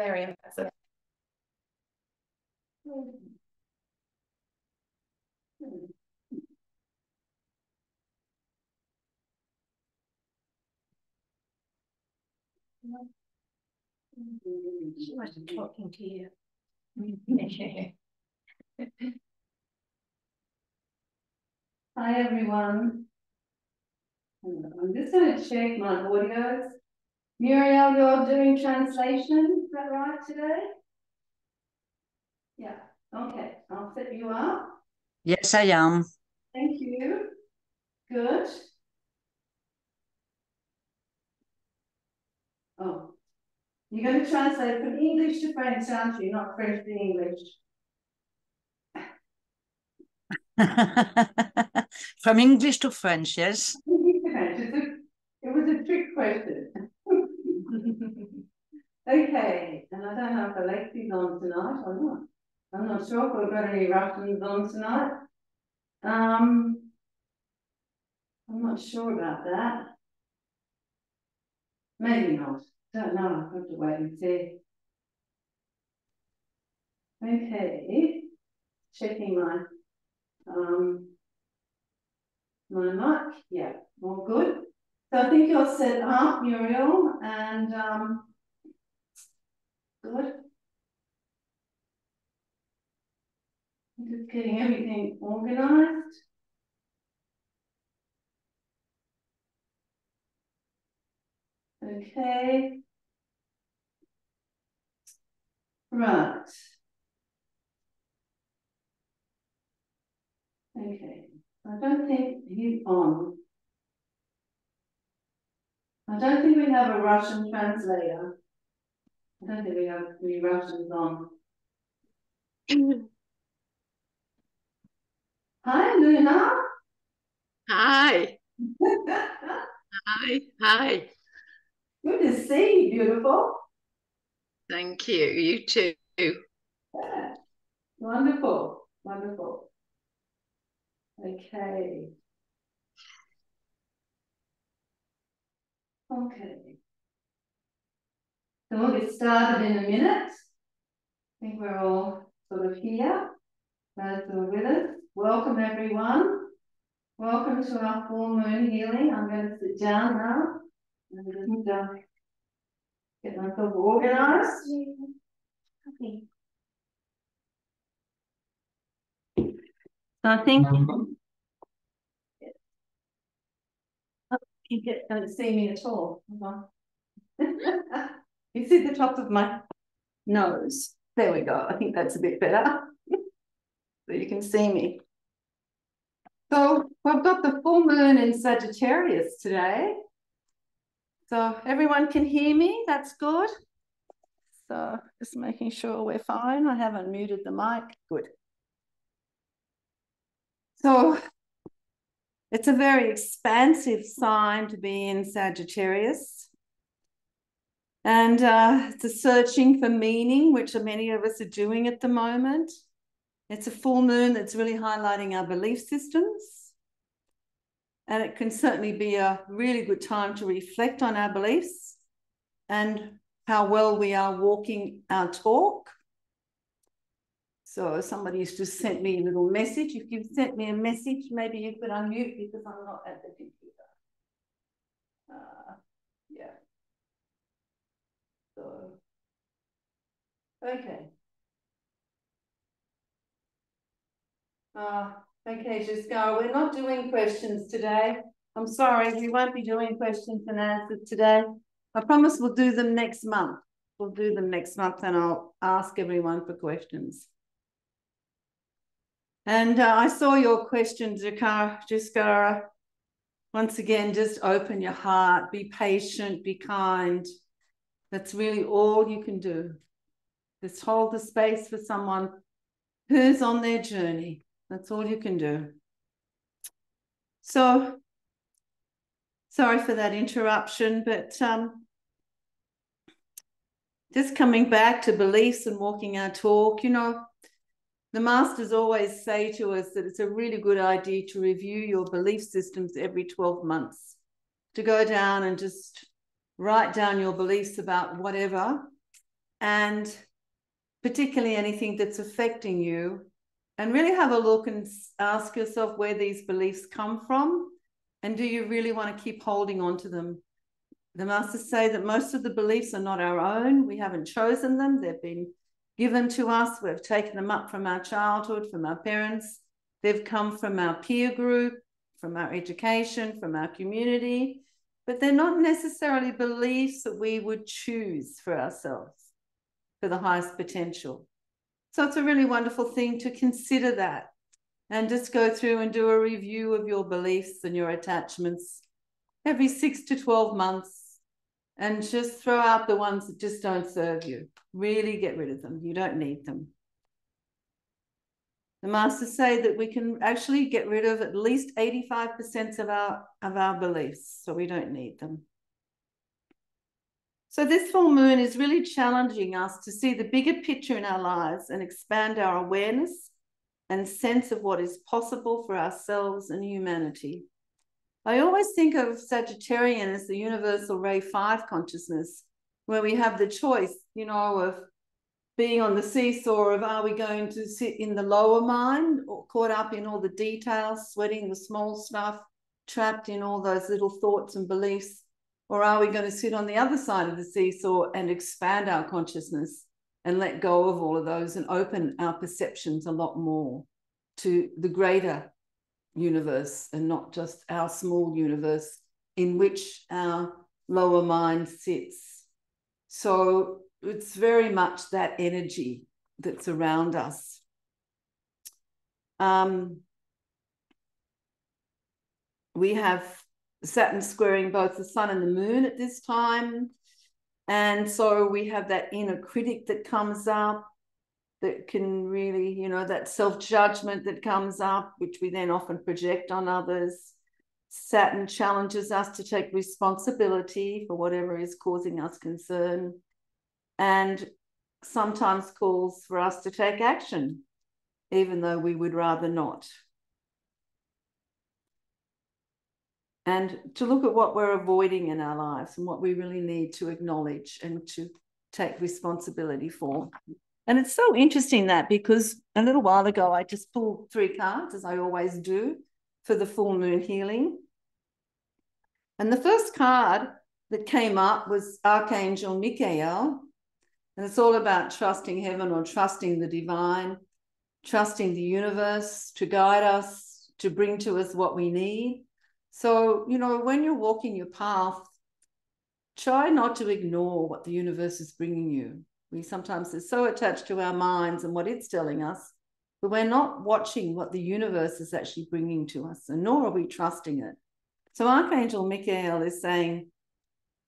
Very impressive. She wasn't talking to you. Hi, everyone. I'm just going to check my audios. Muriel, you're doing translation, is that right today? Yeah, okay, I'll set you up. Yes, I am. Thank you. Good. Oh, you're going to translate from English to French, aren't you? Not French to English. From English to French, yes. it was a trick question. Okay, and I don't know if Alexi's on tonight or not. I'm not sure if we've got any Russians on tonight. Um, I'm not sure about that. Maybe not. Don't know. I have to wait and see. Okay, checking my um my mic. Yeah, all good. So I think you're set up, Muriel, and um, good. Just getting everything organized. Okay. Right. Okay. I don't think he's on. Um, I don't think we have a Russian translator. I don't think we have any Russians on. Hi, Luna. Hi. hi. Hi. Good to see you, beautiful. Thank you. You too. Yeah. Wonderful. Wonderful. Okay. Okay. So we'll get started in a minute. I think we're all sort of here. Those who are with us. Welcome everyone. Welcome to our full moon healing. I'm going to sit down now. and just uh, get myself organized. Okay. So I think you get, don't see me at all. you see the top of my nose. There we go. I think that's a bit better. so you can see me. So we've got the full moon in Sagittarius today. So everyone can hear me. That's good. So just making sure we're fine. I haven't muted the mic. Good. So it's a very expansive sign to be in Sagittarius. And uh, it's a searching for meaning, which many of us are doing at the moment. It's a full moon that's really highlighting our belief systems. And it can certainly be a really good time to reflect on our beliefs and how well we are walking our talk. So somebody's just sent me a little message. If you've sent me a message, maybe you could unmute because I'm not at the computer. Uh, yeah. So, okay. Uh, okay, Jiskar, we're not doing questions today. I'm sorry, we won't be doing questions and answers today. I promise we'll do them next month. We'll do them next month and I'll ask everyone for questions. And uh, I saw your question, Jiskara. Once again, just open your heart, be patient, be kind. That's really all you can do. Just hold the space for someone who's on their journey. That's all you can do. So, sorry for that interruption, but um, just coming back to beliefs and walking our talk, you know, the masters always say to us that it's a really good idea to review your belief systems every 12 months, to go down and just write down your beliefs about whatever and particularly anything that's affecting you, and really have a look and ask yourself where these beliefs come from, and do you really want to keep holding on to them? The masters say that most of the beliefs are not our own. We haven't chosen them. They've been given to us. We've taken them up from our childhood, from our parents. They've come from our peer group, from our education, from our community, but they're not necessarily beliefs that we would choose for ourselves for the highest potential. So it's a really wonderful thing to consider that and just go through and do a review of your beliefs and your attachments every six to 12 months and just throw out the ones that just don't serve you. Really get rid of them. You don't need them. The masters say that we can actually get rid of at least 85% of our, of our beliefs, so we don't need them. So this full moon is really challenging us to see the bigger picture in our lives and expand our awareness and sense of what is possible for ourselves and humanity. I always think of Sagittarian as the universal ray five consciousness, where we have the choice, you know, of being on the seesaw of are we going to sit in the lower mind or caught up in all the details, sweating the small stuff, trapped in all those little thoughts and beliefs? Or are we going to sit on the other side of the seesaw and expand our consciousness and let go of all of those and open our perceptions a lot more to the greater universe and not just our small universe in which our lower mind sits? So it's very much that energy that's around us. Um, we have Saturn squaring both the sun and the moon at this time. And so we have that inner critic that comes up that can really, you know, that self judgment that comes up, which we then often project on others. Saturn challenges us to take responsibility for whatever is causing us concern and sometimes calls for us to take action, even though we would rather not. And to look at what we're avoiding in our lives and what we really need to acknowledge and to take responsibility for. And it's so interesting that because a little while ago I just pulled three cards, as I always do, for the full moon healing. And the first card that came up was Archangel Michael, and it's all about trusting heaven or trusting the divine, trusting the universe to guide us, to bring to us what we need. So, you know, when you're walking your path, try not to ignore what the universe is bringing you. We sometimes are so attached to our minds and what it's telling us, but we're not watching what the universe is actually bringing to us, and nor are we trusting it. So, Archangel Michael is saying,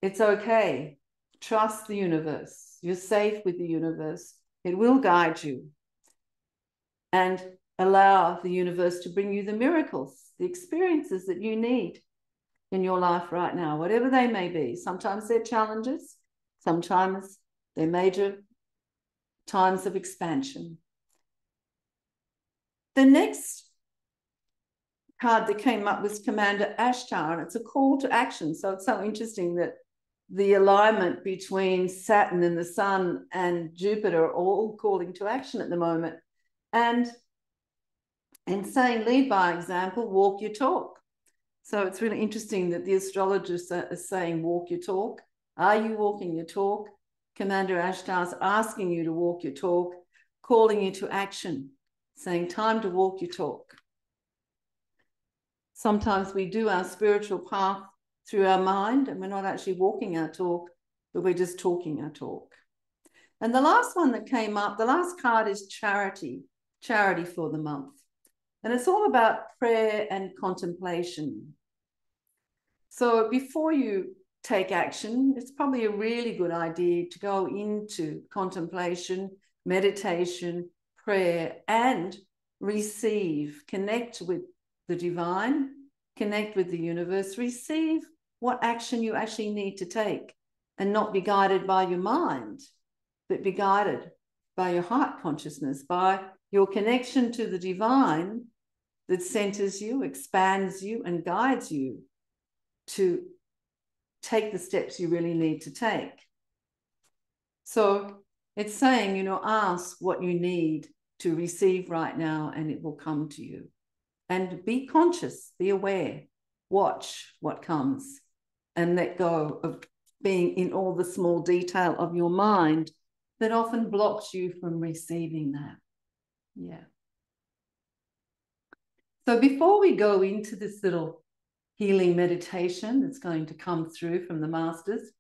It's okay, trust the universe you're safe with the universe. It will guide you and allow the universe to bring you the miracles, the experiences that you need in your life right now, whatever they may be. Sometimes they're challenges, sometimes they're major times of expansion. The next card that came up was Commander Ashtar, and it's a call to action. So it's so interesting that the alignment between Saturn and the Sun and Jupiter are all calling to action at the moment. And and saying lead by example, walk your talk. So it's really interesting that the astrologers are saying walk your talk. Are you walking your talk? Commander Ashtar's asking you to walk your talk, calling you to action, saying time to walk your talk. Sometimes we do our spiritual path through our mind, and we're not actually walking our talk, but we're just talking our talk. And the last one that came up, the last card is charity, charity for the month. And it's all about prayer and contemplation. So before you take action, it's probably a really good idea to go into contemplation, meditation, prayer, and receive, connect with the divine, connect with the universe, receive what action you actually need to take and not be guided by your mind, but be guided by your heart consciousness, by your connection to the divine that centers you, expands you, and guides you to take the steps you really need to take. So It's saying, you know, ask what you need to receive right now and it will come to you. And be conscious, be aware, watch what comes and let go of being in all the small detail of your mind that often blocks you from receiving that. Yeah. So before we go into this little healing meditation that's going to come through from the masters,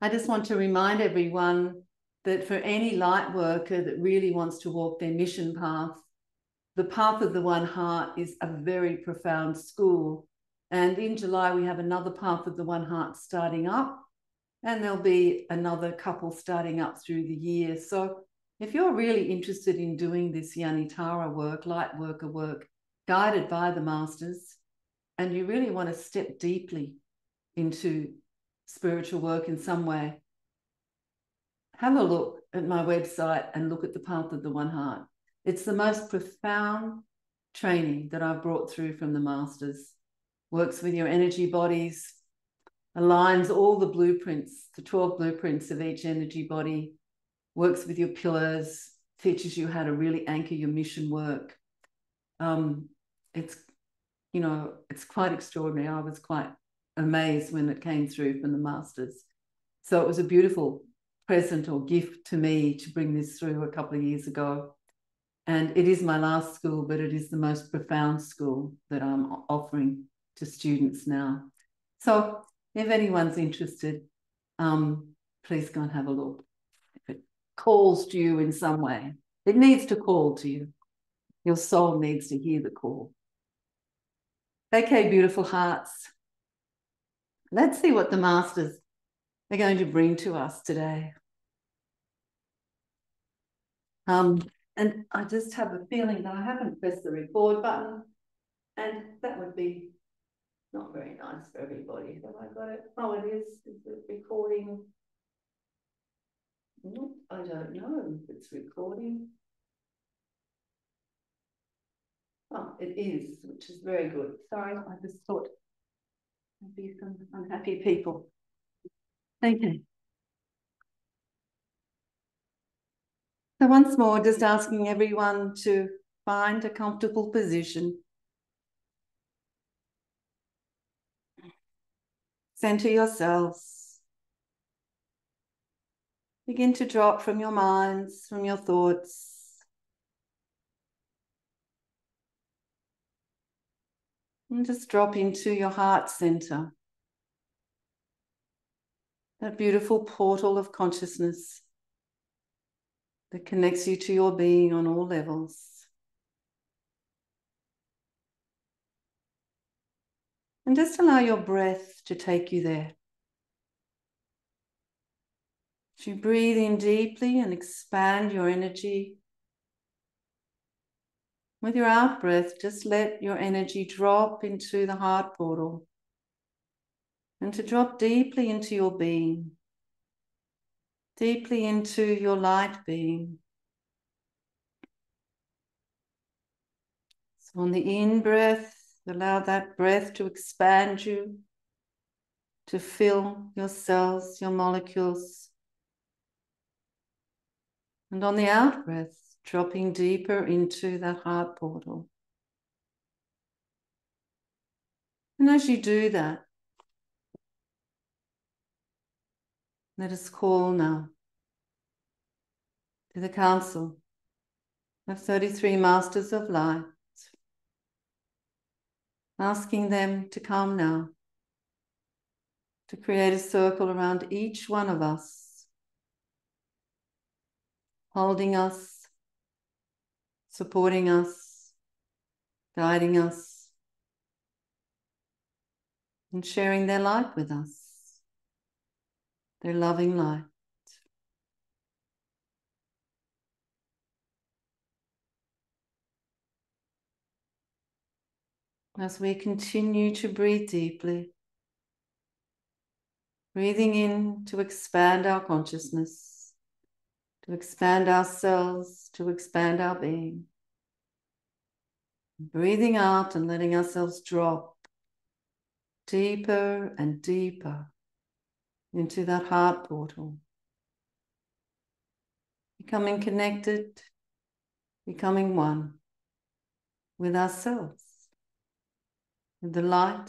I just want to remind everyone that for any light worker that really wants to walk their mission path, the path of the one heart is a very profound school. And in July, we have another path of the one heart starting up, and there'll be another couple starting up through the year. So if you're really interested in doing this Yanitara work, light worker work, guided by the masters, and you really want to step deeply into spiritual work in some way, have a look at my website and look at the path of the one heart. It's the most profound training that I've brought through from the masters. Works with your energy bodies, aligns all the blueprints, the 12 blueprints of each energy body, works with your pillars, teaches you how to really anchor your mission work. Um, it's, you know, it's quite extraordinary. I was quite amazed when it came through from the masters. So it was a beautiful present or gift to me to bring this through a couple of years ago. And it is my last school, but it is the most profound school that I'm offering to students now. So if anyone's interested, um, please go and have a look. If it calls to you in some way, it needs to call to you. Your soul needs to hear the call. Okay, beautiful hearts. Let's see what the masters are going to bring to us today. Um, and I just have a feeling that I haven't pressed the record button, and that would be not very nice for everybody. Have I got it? Oh, it is. Is it recording? I don't know if it's recording. Oh, it is, which is very good. Sorry, I just thought Maybe some unhappy people. Okay. So once more, just asking everyone to find a comfortable position. Center yourselves. Begin to drop from your minds, from your thoughts. And just drop into your heart center. That beautiful portal of consciousness that connects you to your being on all levels. And just allow your breath to take you there. As you breathe in deeply and expand your energy with your out breath, just let your energy drop into the heart portal and to drop deeply into your being, deeply into your light being. So on the in breath, allow that breath to expand you, to fill your cells, your molecules. And on the out breath, dropping deeper into that heart portal. And as you do that, let us call now to the Council of 33 Masters of Light, asking them to come now, to create a circle around each one of us, holding us supporting us, guiding us, and sharing their light with us, their loving light. As we continue to breathe deeply, breathing in to expand our consciousness to expand ourselves, to expand our being. Breathing out and letting ourselves drop deeper and deeper into that heart portal. becoming connected, becoming one with ourselves, with the light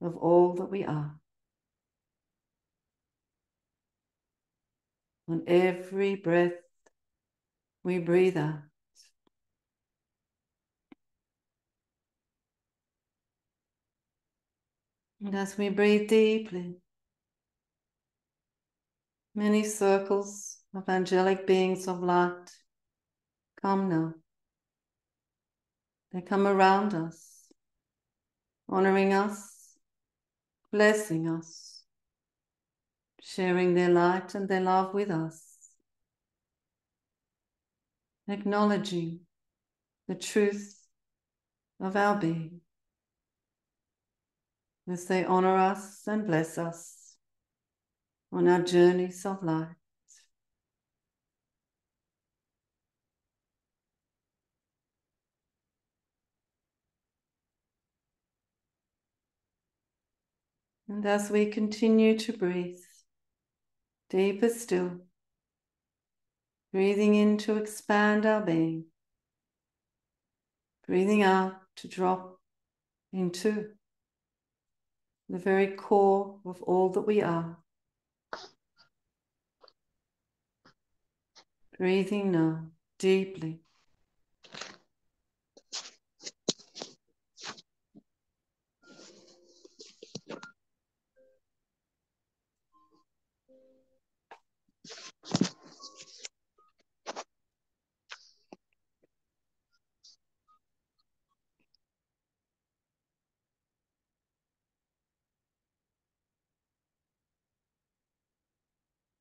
of all that we are. On every breath we breathe out. And as we breathe deeply, many circles of angelic beings of light come now. They come around us, honoring us, blessing us, sharing their light and their love with us, acknowledging the truth of our being as they honor us and bless us on our journeys of life. And as we continue to breathe, deeper still, breathing in to expand our being, breathing out to drop into the very core of all that we are. Breathing now deeply.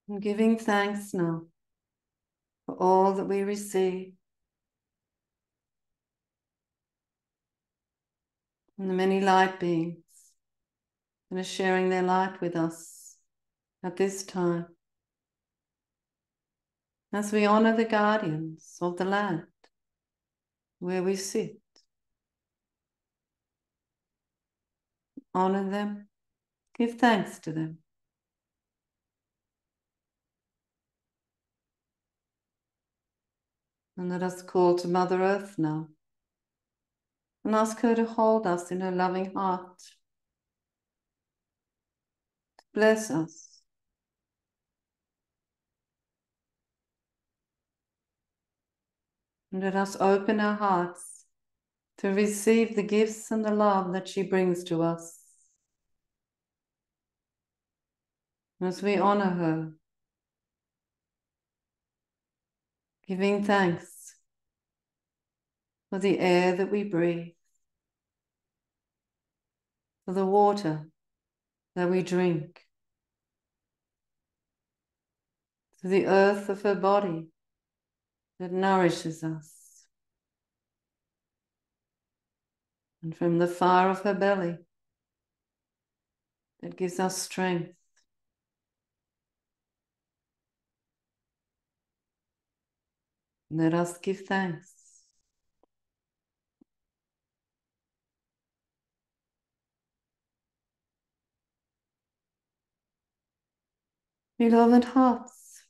And giving thanks now for all that we receive. And the many light beings that are sharing their light with us at this time. As we honor the guardians of the land where we sit, honor them, give thanks to them. And let us call to Mother Earth now and ask her to hold us in her loving heart, to bless us. And let us open our hearts to receive the gifts and the love that she brings to us. As we honor her, giving thanks for the air that we breathe, for the water that we drink, for the earth of her body that nourishes us, and from the fire of her belly that gives us strength. Let us give thanks. Beloved hearts,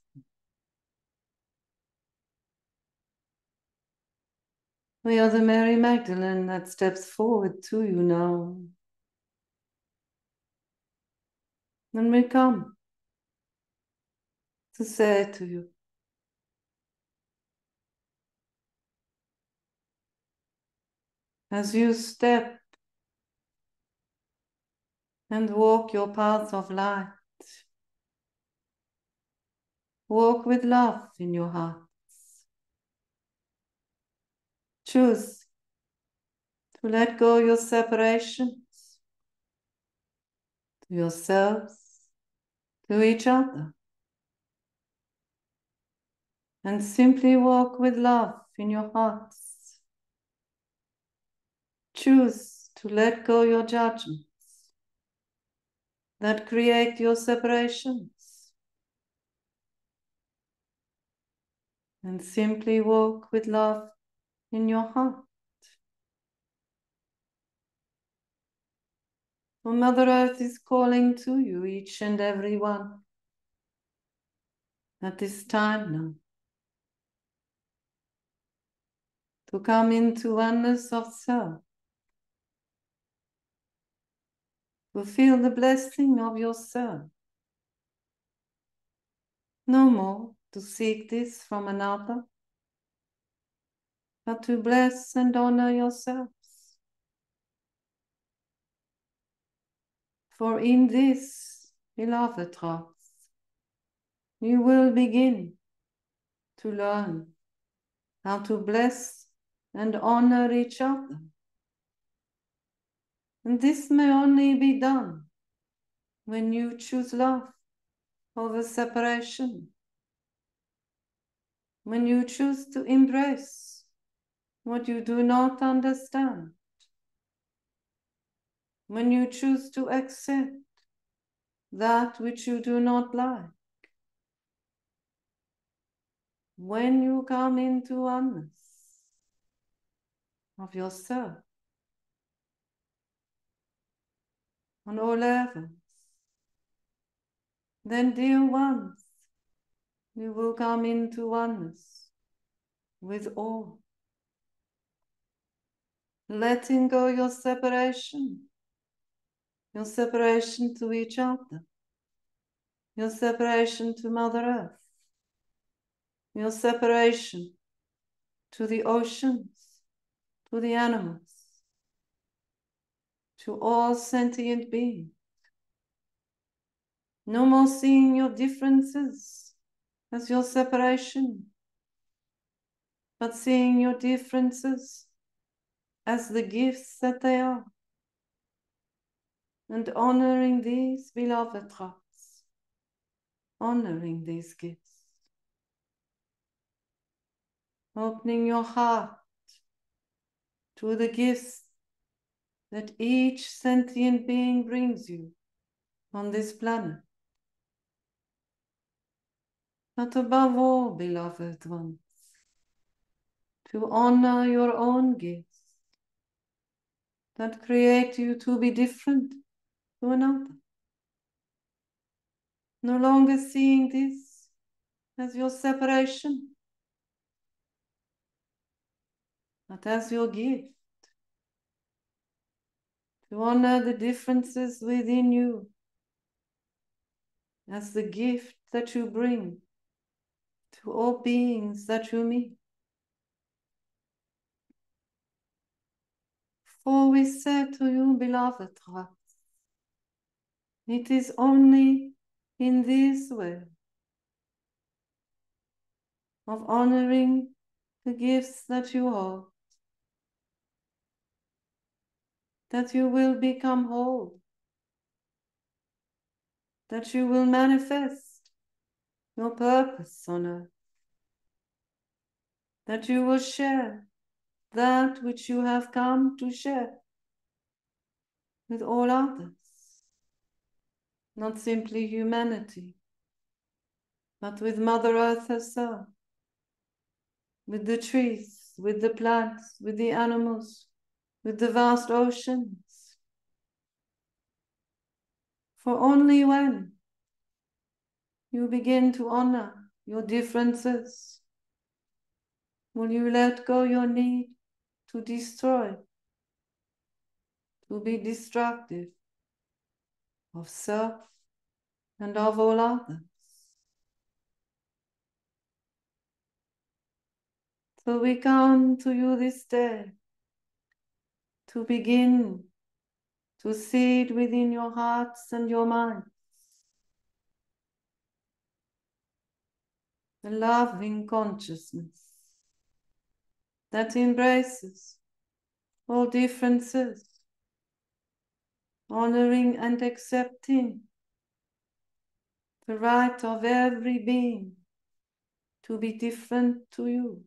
we are the Mary Magdalene that steps forward to you now. And we come to say to you, as you step and walk your path of light. Walk with love in your hearts. Choose to let go your separations to yourselves, to each other, and simply walk with love in your hearts. Choose to let go your judgments that create your separations and simply walk with love in your heart. For Mother Earth is calling to you, each and every one, at this time now. to come into oneness of self, to feel the blessing of yourself. No more to seek this from another, but to bless and honor yourselves. For in this, beloved hearts, you will begin to learn how to bless and honor each other. And this may only be done when you choose love over separation, when you choose to embrace what you do not understand, when you choose to accept that which you do not like, when you come into oneness of yourself on all levels, then, dear ones, you will come into oneness with all. Letting go your separation, your separation to each other, your separation to Mother Earth, your separation to the oceans, to the animals, to all sentient beings. No more seeing your differences as your separation, but seeing your differences as the gifts that they are, and honoring these beloved hearts, honoring these gifts. Opening your heart to the gifts that each sentient being brings you on this planet. But above all, beloved ones, to honor your own gifts that create you to be different to another. No longer seeing this as your separation, but as your gift. To honor the differences within you as the gift that you bring to all beings that you meet. For we said to you, beloved hearts, it is only in this way of honoring the gifts that you hold that you will become whole, that you will manifest your purpose on earth, that you will share that which you have come to share with all others, not simply humanity, but with Mother Earth herself, with the trees, with the plants, with the animals, with the vast oceans. For only when you begin to honor your differences will you let go your need to destroy, to be destructive of self and of all others. So we come to you this day to begin to seed within your hearts and your minds the loving consciousness that embraces all differences, honoring and accepting the right of every being to be different to you.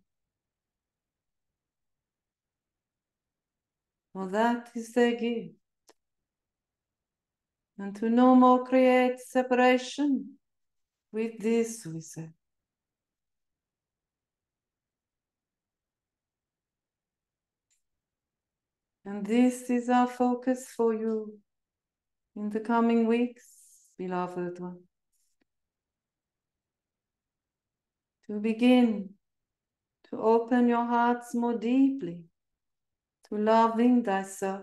For that is their gift. And to no more create separation with this, we say. And this is our focus for you in the coming weeks, beloved one. To begin to open your hearts more deeply to loving thyself,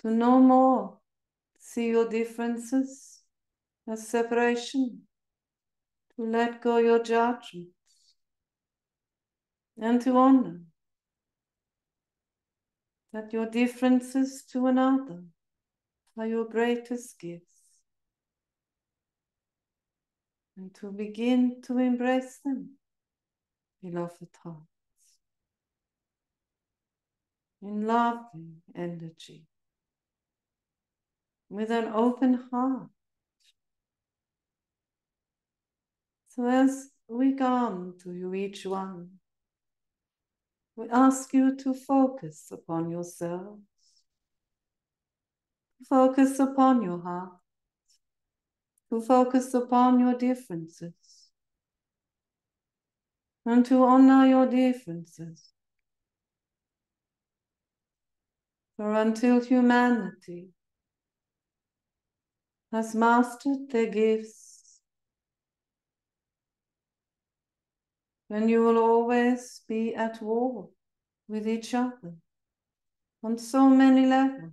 to no more see your differences as separation, to let go your judgments, and to honor that your differences to another are your greatest gifts. And to begin to embrace them, beloved hearts, in loving energy, with an open heart. So as we come to you, each one, we ask you to focus upon yourselves, focus upon your heart, to focus upon your differences, and to honor your differences. For until humanity has mastered their gifts, then you will always be at war with each other on so many levels.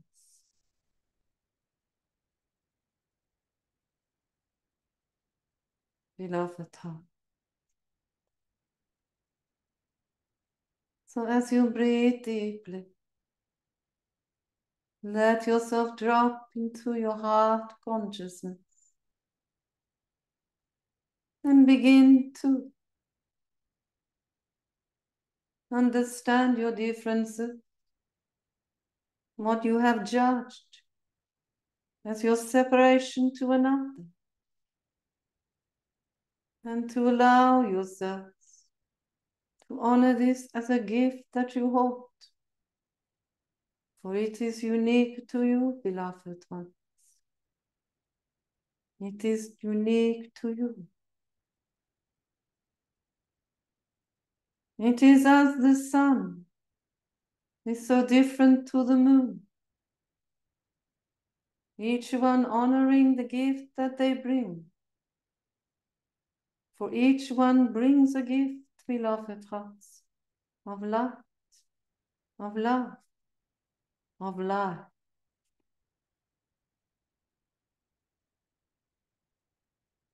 Beloved heart. So as you breathe deeply, let yourself drop into your heart consciousness and begin to understand your differences, what you have judged as your separation to another, and to allow yourself to honor this as a gift that you hold for it is unique to you, beloved ones. It is unique to you. It is as the sun is so different to the moon, each one honoring the gift that they bring. For each one brings a gift, beloved hearts, of light, of love of love.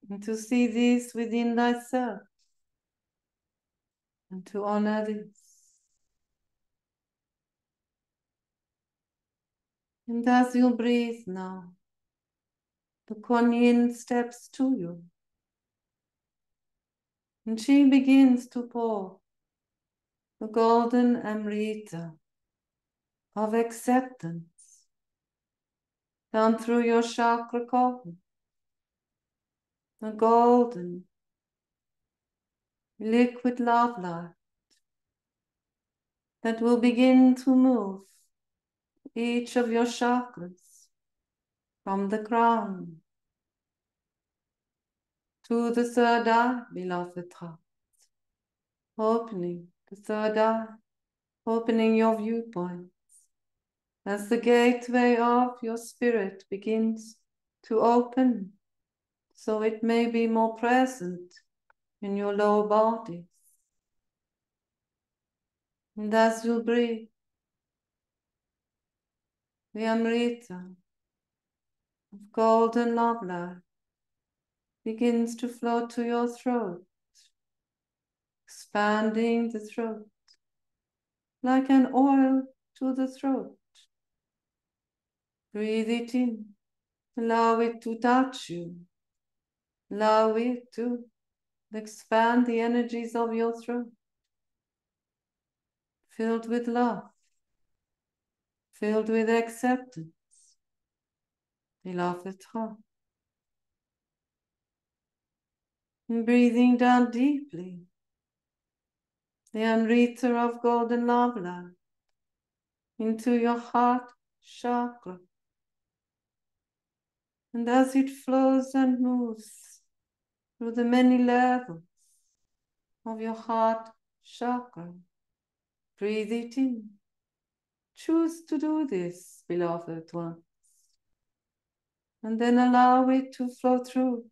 And to see this within thyself and to honor this. And as you breathe now, the Kuan Yin steps to you. And she begins to pour the golden Amrita of acceptance down through your chakra column. The golden liquid love light that will begin to move each of your chakras from the crown to the third eye, below the heart, opening the third eye, opening your viewpoint as the gateway of your spirit begins to open, so it may be more present in your lower bodies. And as you breathe, the Amrita of golden love light begins to flow to your throat, expanding the throat like an oil to the throat. Breathe it in. Allow it to touch you. Allow it to expand the energies of your throat. Filled with love. Filled with acceptance. Heart. And breathing down deeply. The Amrita of golden love light into your heart chakra and as it flows and moves through the many levels of your heart chakra, breathe it in. Choose to do this, beloved ones. And then allow it to flow through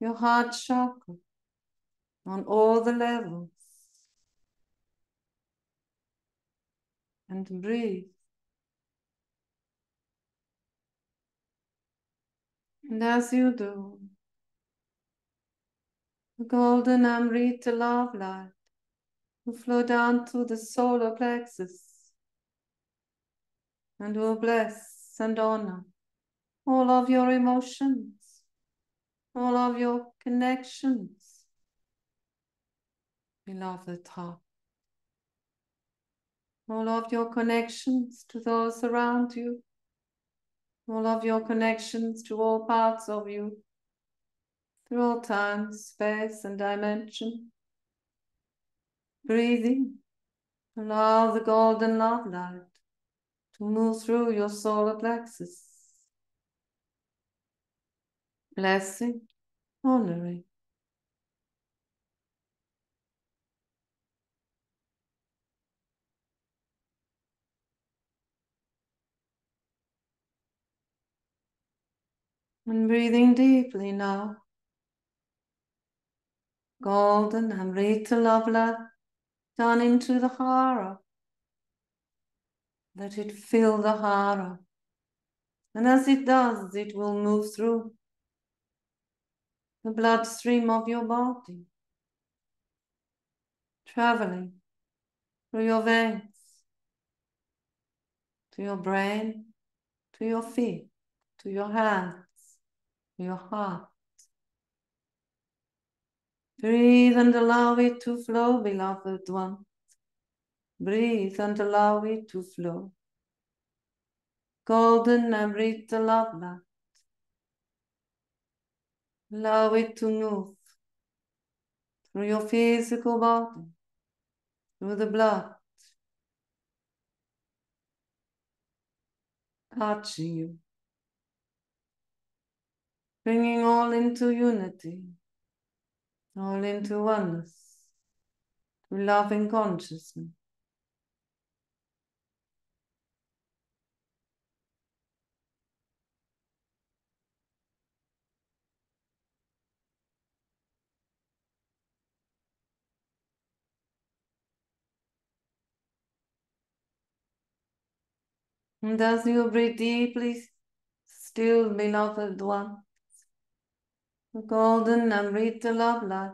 your heart chakra, on all the levels. And breathe. And as you do, the golden Amrita love light will flow down to the solar plexus and will bless and honor all of your emotions, all of your connections, beloved heart, all of your connections to those around you, all of your connections to all parts of you, through all time, space, and dimension. Breathing, allow the golden love light to move through your solar plexus. Blessing, honoring. And breathing deeply now. Golden Amrita love light down into the Hara. Let it fill the Hara. And as it does, it will move through the bloodstream of your body, traveling through your veins, to your brain, to your feet, to your hands, to your heart. Breathe and allow it to flow, beloved one. Breathe and allow it to flow. Golden Amrita love light. Allow it to move through your physical body, through the blood, touching you, bringing all into unity, all into oneness, to loving consciousness. And as you breathe deeply, still, beloved one, golden Amrita love light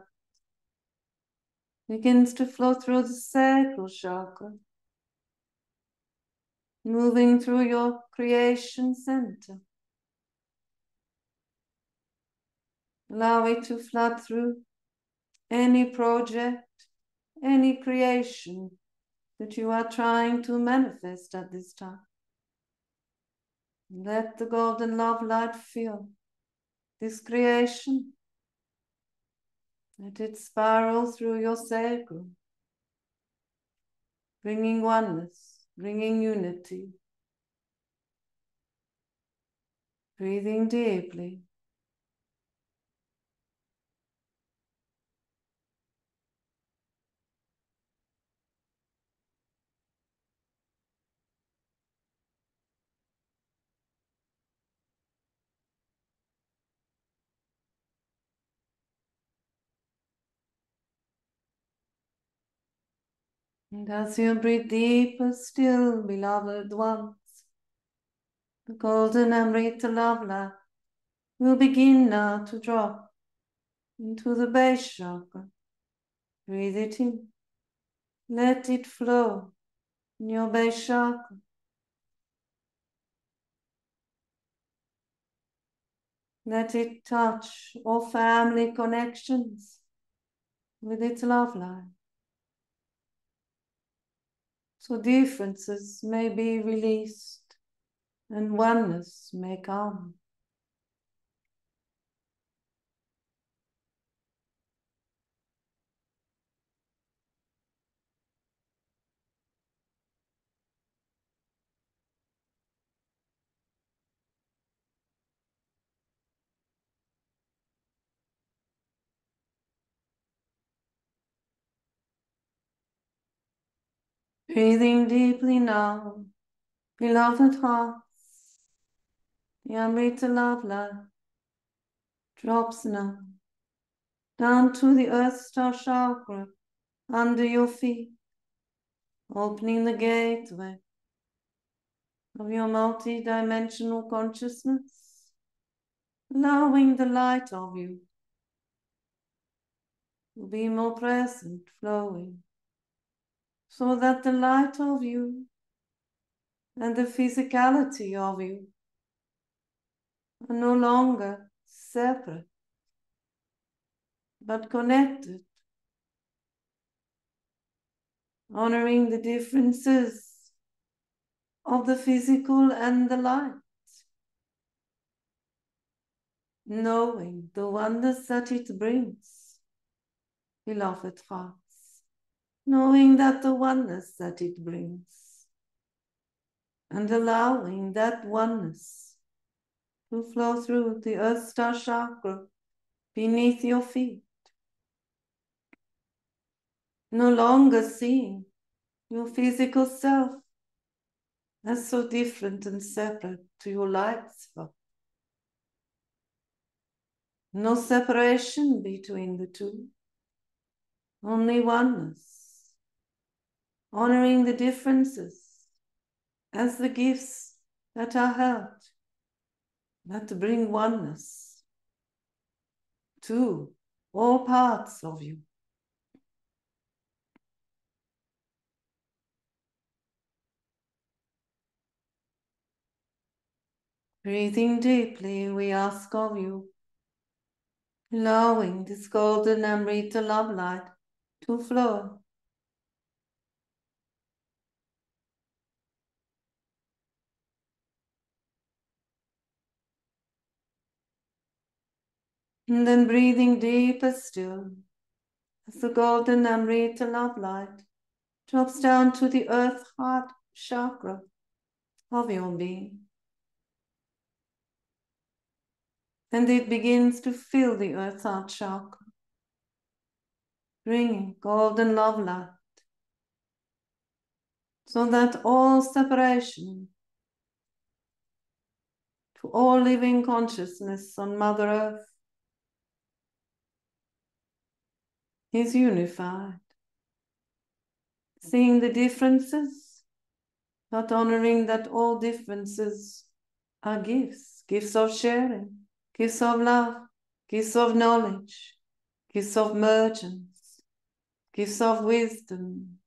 begins to flow through the sacral chakra, moving through your creation center. Allow it to flood through any project, any creation that you are trying to manifest at this time. Let the golden love light fill this creation. Let it spiral through your sacrum, bringing oneness, bringing unity. Breathing deeply. And as you breathe deeper still, beloved ones, the golden Amrita love light will begin now to drop into the base chakra. Breathe it in. Let it flow in your base chakra. Let it touch all family connections with its love line. So differences may be released and oneness may come. Breathing deeply now, beloved hearts, the love light drops now. Down to the earth star chakra under your feet, opening the gateway of your multi-dimensional consciousness, allowing the light of you to be more present, flowing, so that the light of you and the physicality of you are no longer separate, but connected, honoring the differences of the physical and the light, knowing the wonders that it brings, beloved hearts, knowing that the oneness that it brings, and allowing that oneness to flow through the earth star chakra beneath your feet. No longer seeing your physical self as so different and separate to your light self. No separation between the two, only oneness, honoring the differences as the gifts that are held, that bring oneness to all parts of you. Breathing deeply, we ask of you, allowing this golden Amrita love light to flow. And then breathing deeper still, as the golden Amrita love light drops down to the earth heart chakra of your being. and it begins to fill the earth heart chakra, bringing golden love light, so that all separation to all living consciousness on Mother Earth is unified, seeing the differences, not honoring that all differences are gifts, gifts of sharing gifts of love, gifts of knowledge, gifts of mergence, gifts of wisdom,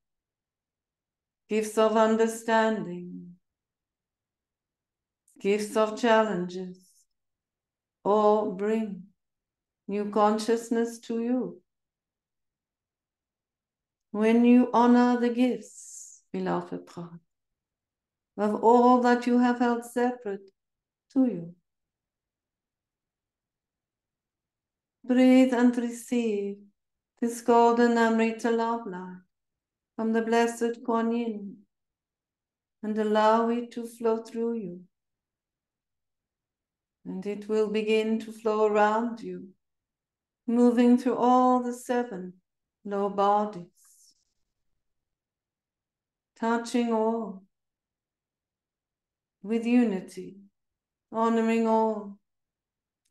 gifts of understanding, gifts of challenges, all bring new consciousness to you. When you honor the gifts, beloved brother, of all that you have held separate to you, Breathe and receive this golden Amrita love light from the blessed Kuan Yin and allow it to flow through you. And it will begin to flow around you, moving through all the seven low bodies, touching all with unity, honoring all,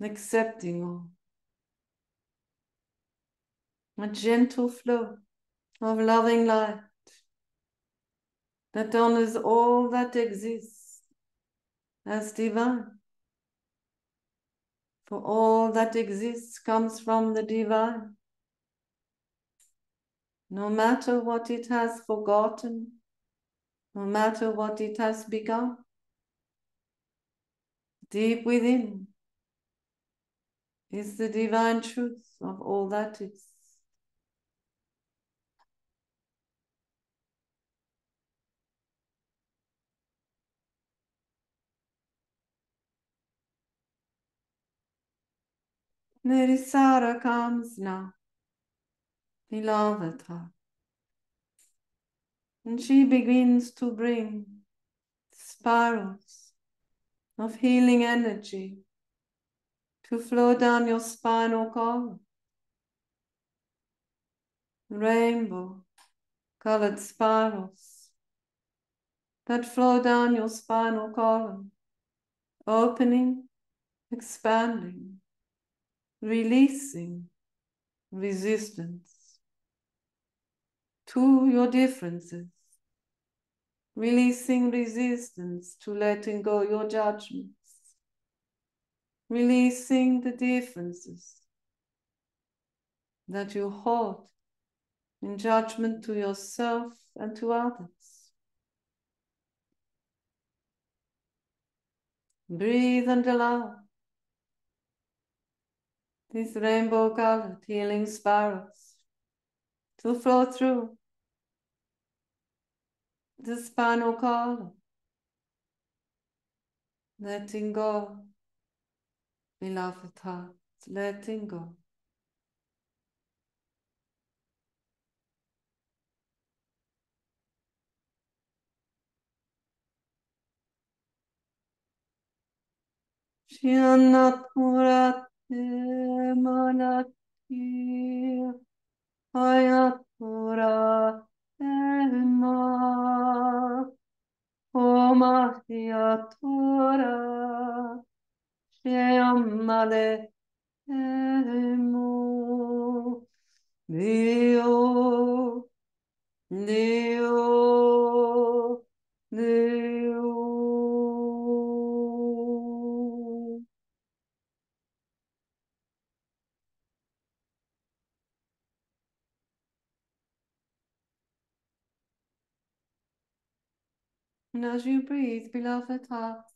accepting all a gentle flow of loving light that honors all that exists as divine. For all that exists comes from the divine. No matter what it has forgotten, no matter what it has become, deep within is the divine truth of all that is. Nerisara comes now, beloved heart. And she begins to bring spirals of healing energy to flow down your spinal column. Rainbow colored spirals that flow down your spinal column, opening, expanding, releasing, resistance to your differences, releasing resistance to letting go your judgments, releasing the differences that you hold in judgment to yourself and to others. Breathe and allow these rainbow colored healing spirals to flow through the spinal column, letting go, beloved heart, letting go. Shianatmurate manati Hayatmura ema Omahyatura Shyamale emu Dio Dio Dio And as you breathe, beloved hearts,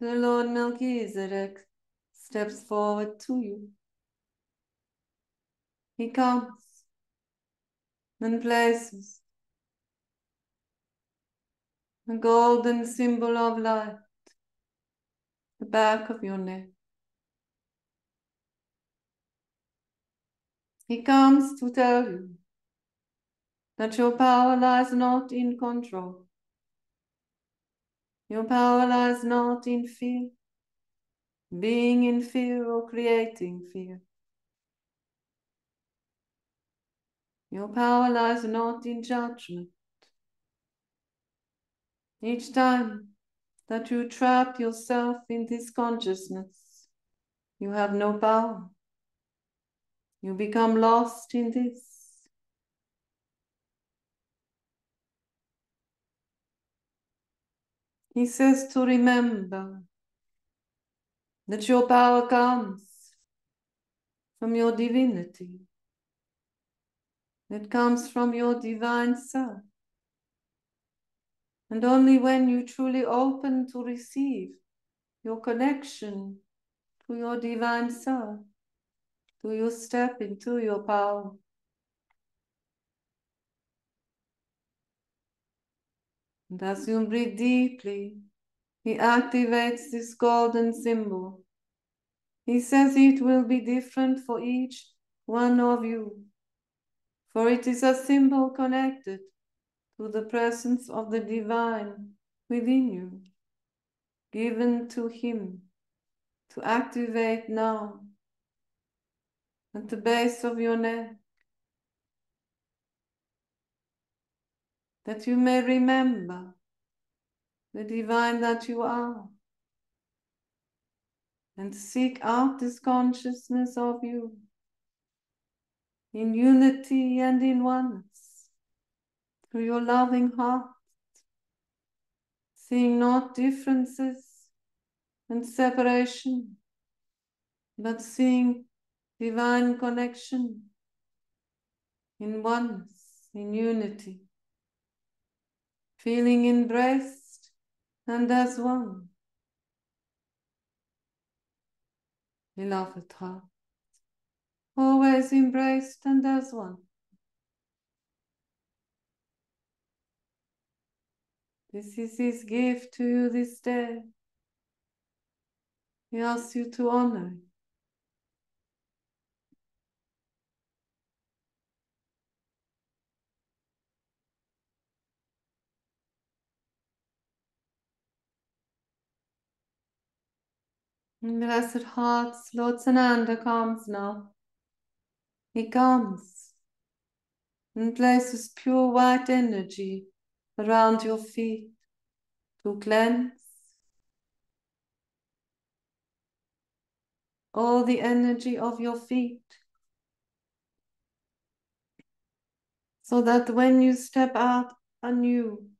the Lord Melchizedek steps forward to you. He comes and places a golden symbol of light, the back of your neck. He comes to tell you that your power lies not in control. Your power lies not in fear, being in fear or creating fear. Your power lies not in judgment. Each time that you trap yourself in this consciousness, you have no power. You become lost in this. He says to remember that your power comes from your divinity. It comes from your divine self. And only when you truly open to receive your connection to your divine self do you step into your power. And as you breathe deeply, he activates this golden symbol. He says it will be different for each one of you, for it is a symbol connected to the presence of the divine within you, given to him to activate now at the base of your neck. That you may remember the divine that you are and seek out this consciousness of you in unity and in oneness through your loving heart, seeing not differences and separation, but seeing divine connection in oneness, in unity feeling embraced and as one. Beloved heart, always embraced and as one. This is his gift to you this day. He asks you to honor it. Blessed hearts, Lord Sananda comes now. He comes and places pure white energy around your feet. To cleanse. All the energy of your feet. So that when you step out anew,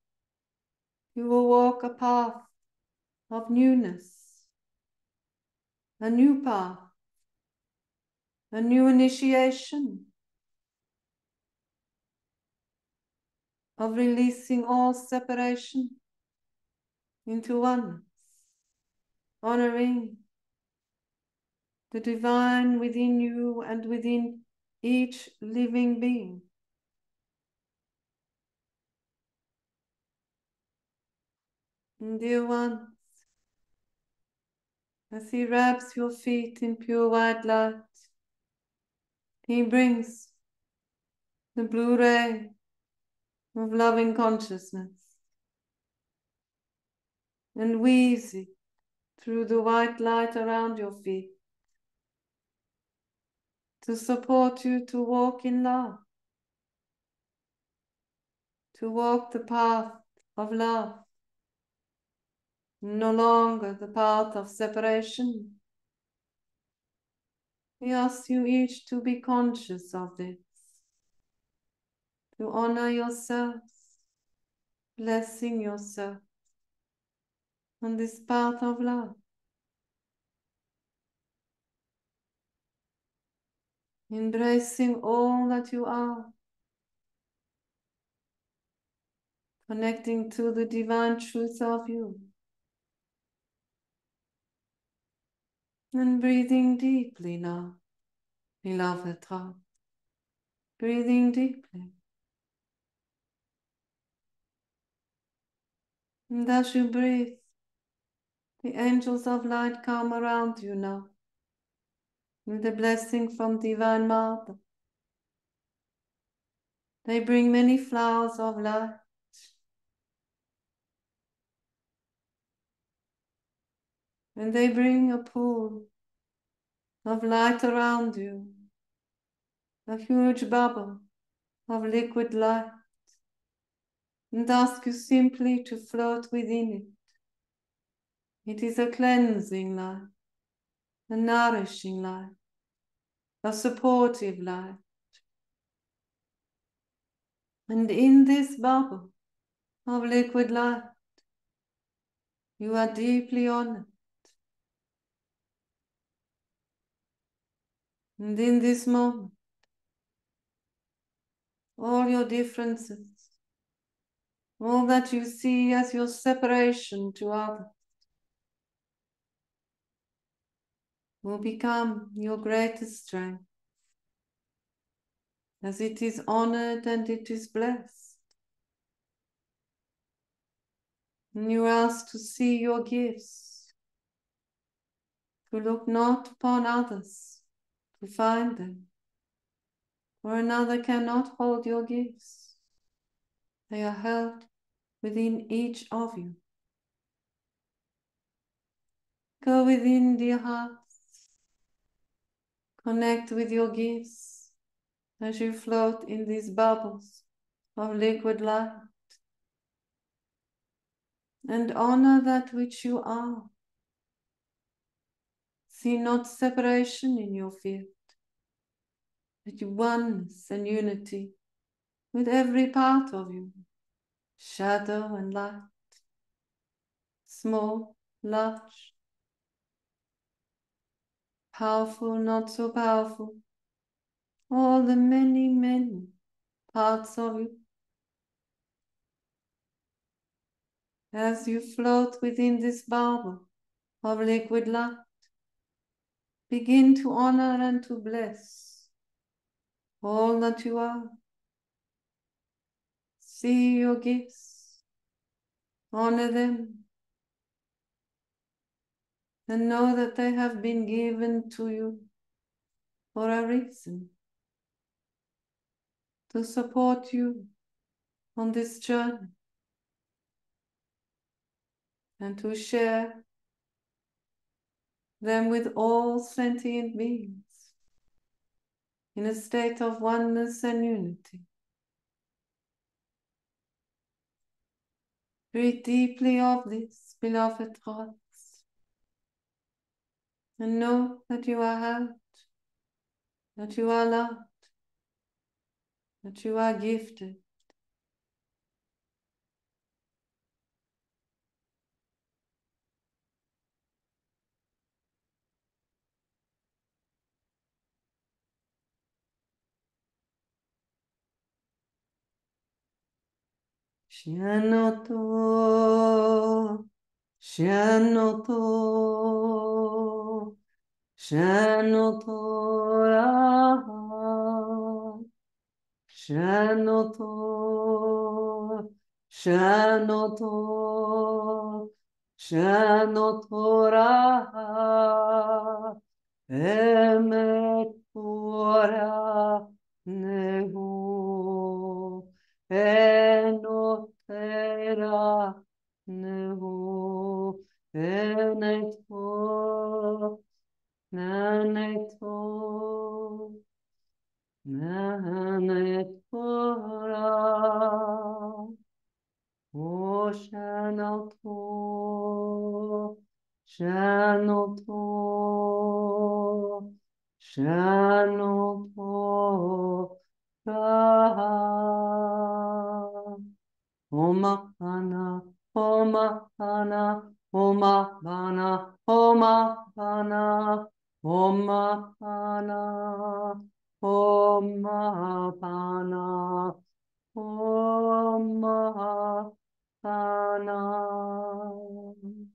you will walk a path of newness, a new path, a new initiation. Of releasing all separation into oneness, honoring the divine within you and within each living being. And dear ones, as he wraps your feet in pure white light, he brings the blue ray of loving consciousness and weaves it through the white light around your feet to support you to walk in love, to walk the path of love, no longer the path of separation. We ask you each to be conscious of this, to honor yourself, blessing yourself on this path of love. Embracing all that you are, connecting to the divine truth of you, and breathing deeply now, beloved heart. Breathing deeply. And as you breathe, the angels of light come around you now with a blessing from Divine Mother. They bring many flowers of light. And they bring a pool of light around you, a huge bubble of liquid light, and ask you simply to float within it. It is a cleansing light a nourishing light, a supportive light. And in this bubble of liquid light, you are deeply honored. And in this moment, all your differences, all that you see as your separation to others, will become your greatest strength. As it is honored and it is blessed. And you are asked to see your gifts, to look not upon others, find them, for another cannot hold your gifts. They are held within each of you. Go within, dear hearts. Connect with your gifts as you float in these bubbles of liquid light. And honor that which you are. See not separation in your field, but oneness and unity with every part of you, shadow and light, small, large, powerful, not so powerful, all the many, many parts of you. As you float within this bubble of liquid light, begin to honor and to bless all that you are. See your gifts, honor them, and know that they have been given to you for a reason. To support you on this journey. And to share them with all sentient beings in a state of oneness and unity. Breathe deeply of this, beloved heart and know that you are held, that you are loved, that you are gifted. Shanoto, Shanoto, Shanotora, Shanoto, Shanoto, Shanotora, Emetora, Nehu, Enotera, Nehu, Eneto, Naneto, Nanetora, Oshanoto, Shanoto, Shanoto, Ra. Oma Hana, Oma Hana, Oma Hana, Oma Hana, Oma Hana, Oma Hana, Oma Hana.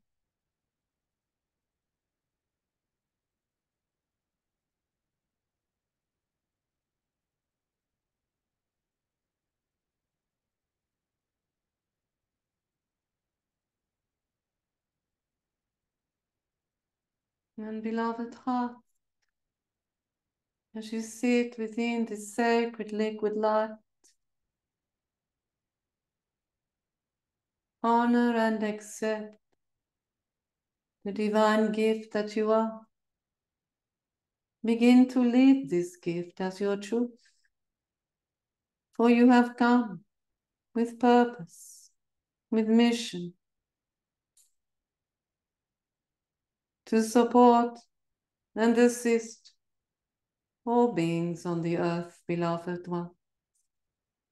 And beloved heart, as you sit within this sacred liquid light, honor and accept the divine gift that you are. Begin to live this gift as your truth. For you have come with purpose, with mission, to support and assist all beings on the earth, beloved one,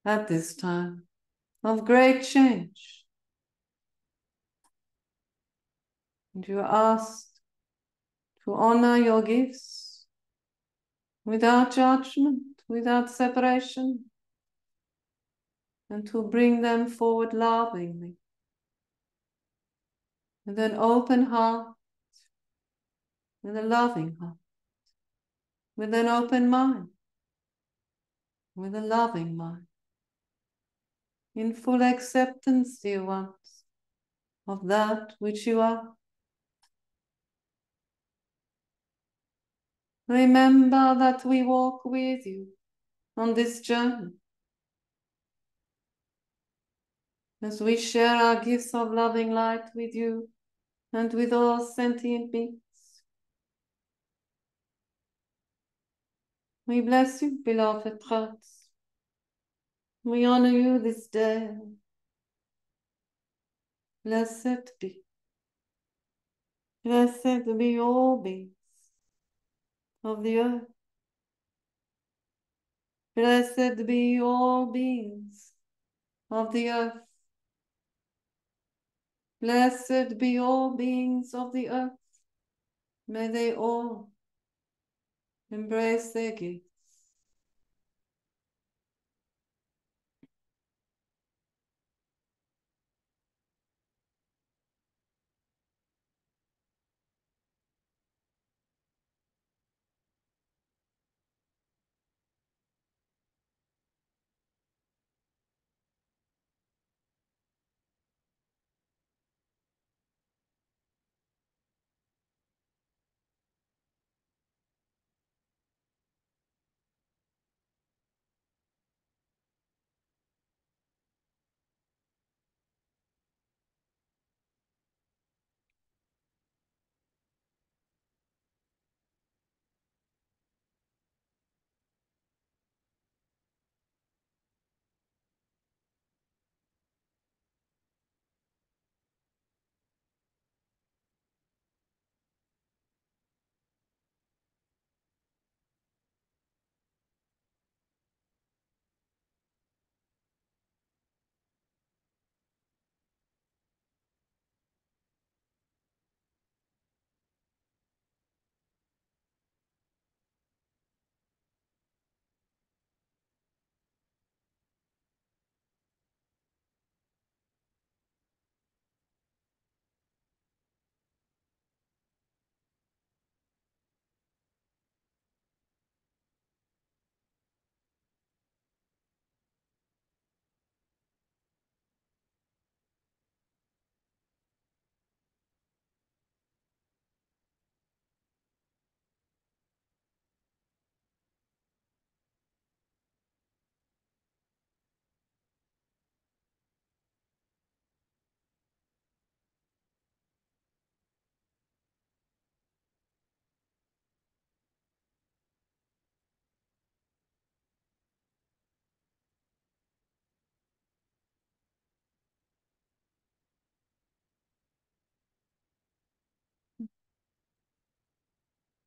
at this time of great change. And you are asked to honor your gifts without judgment, without separation, and to bring them forward lovingly with an open heart, with a loving heart, with an open mind, with a loving mind, in full acceptance, dear ones, of that which you are. Remember that we walk with you on this journey. As we share our gifts of loving light with you and with all sentient beings. We bless you, beloved hearts. We honor you this day. Blessed be. Blessed be all beings of the earth. Blessed be all beings of the earth. Blessed be all beings of the earth. May they all embrace the gifts.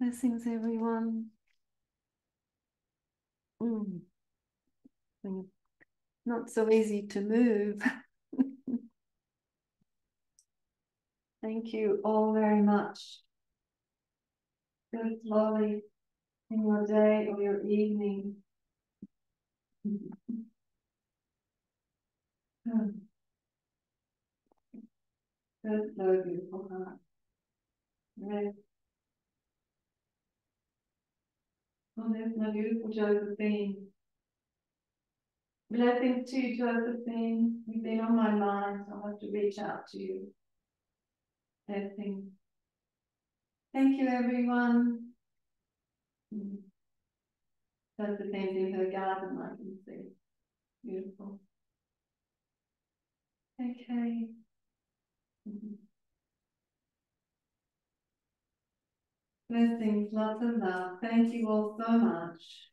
Blessings, everyone. Mm. Not so easy to move. Thank you all very much. Go slowly in your day or your evening. Go slow, beautiful heart. Rest. Oh, there's my beautiful Josephine. Blessings to you, Josephine. You've been on my mind. So I'll have to reach out to you. Blessings. Thank you, everyone. Mm. Josephine's in her garden, I can see. Beautiful. Okay. Mhm. Blessings, lots of love. Thank you all so much.